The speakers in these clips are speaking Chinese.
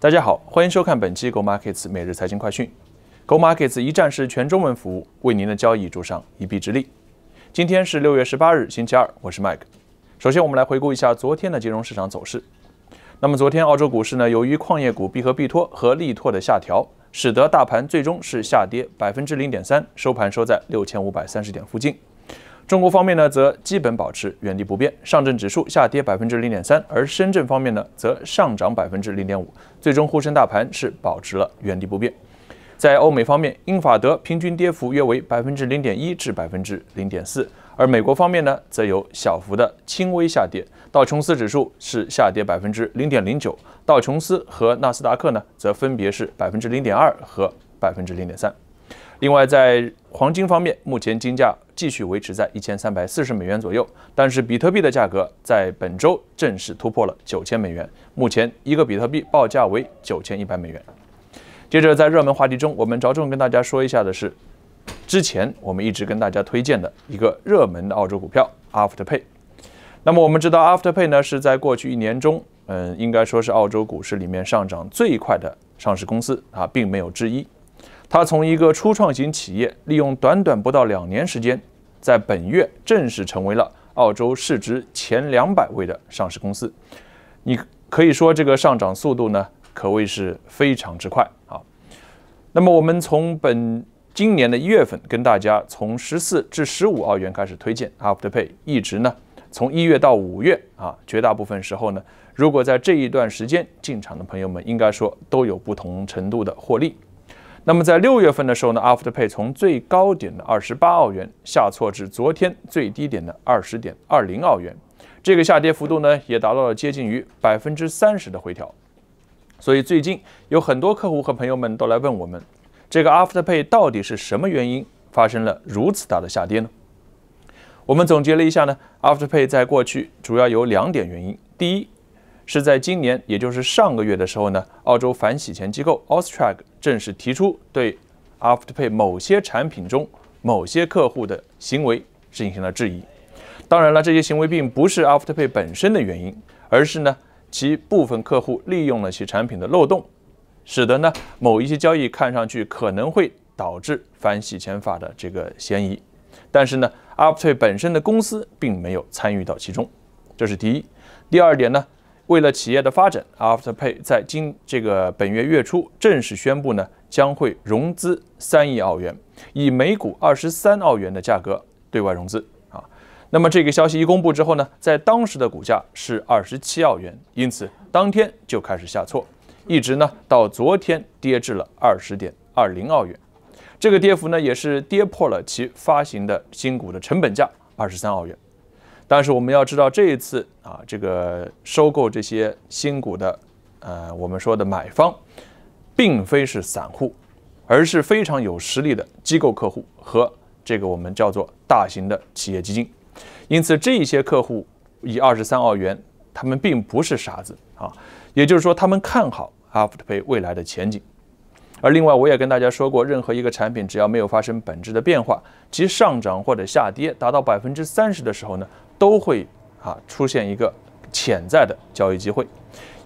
大家好，欢迎收看本期 Go Markets 每日财经快讯。Go Markets 一站式全中文服务，为您的交易助上一臂之力。今天是六月十八日，星期二，我是 Mike。首先，我们来回顾一下昨天的金融市场走势。那么，昨天澳洲股市呢，由于矿业股必和必托和力拓的下调，使得大盘最终是下跌百分之零点三，收盘收在六千五百三十点附近。中国方面呢，则基本保持原地不变，上证指数下跌百分之零点三，而深圳方面呢，则上涨百分之零点五，最终沪深大盘是保持了原地不变。在欧美方面，英法德平均跌幅约为百分之零点一至百分之零点四，而美国方面呢，则有小幅的轻微下跌，道琼斯指数是下跌百分之零点零九，道琼斯和纳斯达克呢，则分别是百分之零点二和百分之零点三。另外，在黄金方面，目前金价继续维持在一千三百四十美元左右，但是比特币的价格在本周正式突破了九千美元，目前一个比特币报价为九千一百美元。接着，在热门话题中，我们着重跟大家说一下的是，之前我们一直跟大家推荐的一个热门的澳洲股票 Afterpay。那么我们知道 Afterpay 呢是在过去一年中，嗯，应该说是澳洲股市里面上涨最快的上市公司啊，并没有之一。它从一个初创型企业，利用短短不到两年时间，在本月正式成为了澳洲市值前两百位的上市公司。你可以说这个上涨速度呢，可谓是非常之快啊。那么我们从本今年的一月份跟大家从十四至十五澳元开始推荐 Afterpay，一直呢从一月到五月啊，绝大部分时候呢，如果在这一段时间进场的朋友们，应该说都有不同程度的获利。那么在六月份的时候呢，Afterpay 从最高点的二十八澳元下挫至昨天最低点的二十点二零澳元，这个下跌幅度呢也达到了接近于百分之三十的回调。所以最近有很多客户和朋友们都来问我们，这个 Afterpay 到底是什么原因发生了如此大的下跌呢？我们总结了一下呢，Afterpay 在过去主要有两点原因，第一。是在今年，也就是上个月的时候呢，澳洲反洗钱机构 Austrac 正式提出对 Afterpay 某些产品中某些客户的行为进行了质疑。当然了，这些行为并不是 Afterpay 本身的原因，而是呢其部分客户利用了其产品的漏洞，使得呢某一些交易看上去可能会导致反洗钱法的这个嫌疑。但是呢，Afterpay 本身的公司并没有参与到其中，这是第一。第二点呢。为了企业的发展，Afterpay 在今这个本月月初正式宣布呢，将会融资三亿澳元，以每股二十三澳元的价格对外融资啊。那么这个消息一公布之后呢，在当时的股价是二十七澳元，因此当天就开始下挫，一直呢到昨天跌至了二十点二零澳元。这个跌幅呢，也是跌破了其发行的新股的成本价二十三澳元。但是我们要知道，这一次啊，这个收购这些新股的，呃，我们说的买方，并非是散户，而是非常有实力的机构客户和这个我们叫做大型的企业基金。因此，这些客户以二十三澳元，他们并不是傻子啊，也就是说，他们看好 Afterpay 未来的前景。而另外，我也跟大家说过，任何一个产品只要没有发生本质的变化，其上涨或者下跌达到百分之三十的时候呢？都会啊出现一个潜在的交易机会，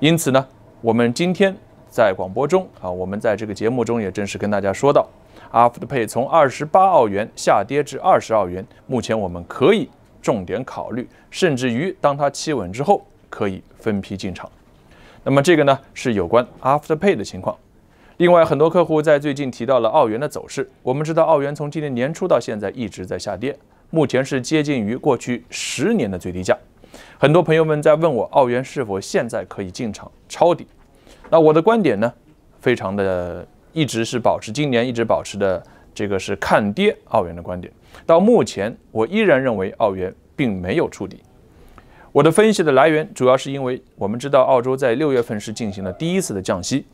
因此呢，我们今天在广播中啊，我们在这个节目中也正式跟大家说到，Afterpay 从二十八澳元下跌至二十澳元，目前我们可以重点考虑，甚至于当它企稳之后，可以分批进场。那么这个呢是有关 Afterpay 的情况。另外，很多客户在最近提到了澳元的走势，我们知道澳元从今年年初到现在一直在下跌。目前是接近于过去十年的最低价，很多朋友们在问我澳元是否现在可以进场抄底。那我的观点呢，非常的一直是保持今年一直保持的这个是看跌澳元的观点。到目前，我依然认为澳元并没有触底。我的分析的来源主要是因为我们知道澳洲在六月份是进行了第一次的降息，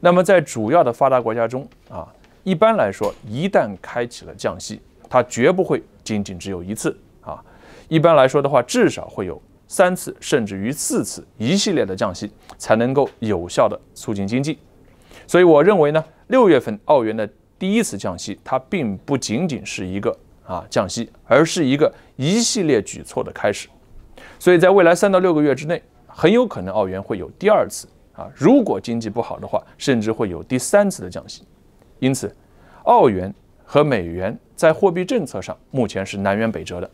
那么在主要的发达国家中啊，一般来说一旦开启了降息，它绝不会。仅仅只有一次啊，一般来说的话，至少会有三次，甚至于四次一系列的降息，才能够有效的促进经济。所以我认为呢，六月份澳元的第一次降息，它并不仅仅是一个啊降息，而是一个一系列举措的开始。所以在未来三到六个月之内，很有可能澳元会有第二次啊，如果经济不好的话，甚至会有第三次的降息。因此，澳元和美元在货币政策上目前是南辕北辙的。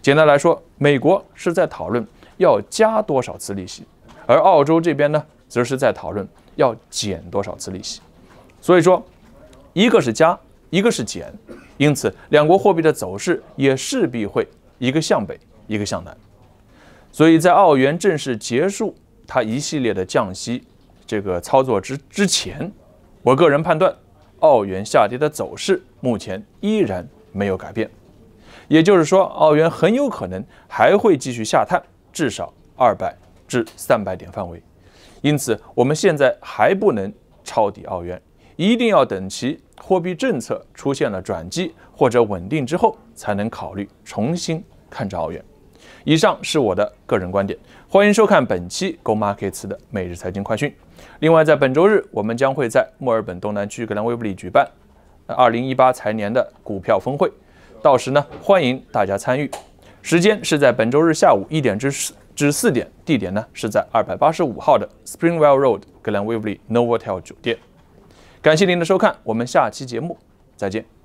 简单来说，美国是在讨论要加多少次利息，而澳洲这边呢，则是在讨论要减多少次利息。所以说，一个是加，一个是减，因此两国货币的走势也势必会一个向北，一个向南。所以在澳元正式结束它一系列的降息这个操作之之前，我个人判断，澳元下跌的走势目前依然没有改变。也就是说，澳元很有可能还会继续下探，至少二百至三百点范围。因此，我们现在还不能抄底澳元，一定要等其货币政策出现了转机或者稳定之后，才能考虑重新看着澳元。以上是我的个人观点，欢迎收看本期 Go Markets 的每日财经快讯。另外，在本周日，我们将会在墨尔本东南区格兰威布利举办二零一八财年的股票峰会。到时呢，欢迎大家参与。时间是在本周日下午一点至四至四点，地点呢是在二百八十五号的 Springwell Road 格兰威布利 Novotel 酒店。感谢您的收看，我们下期节目再见。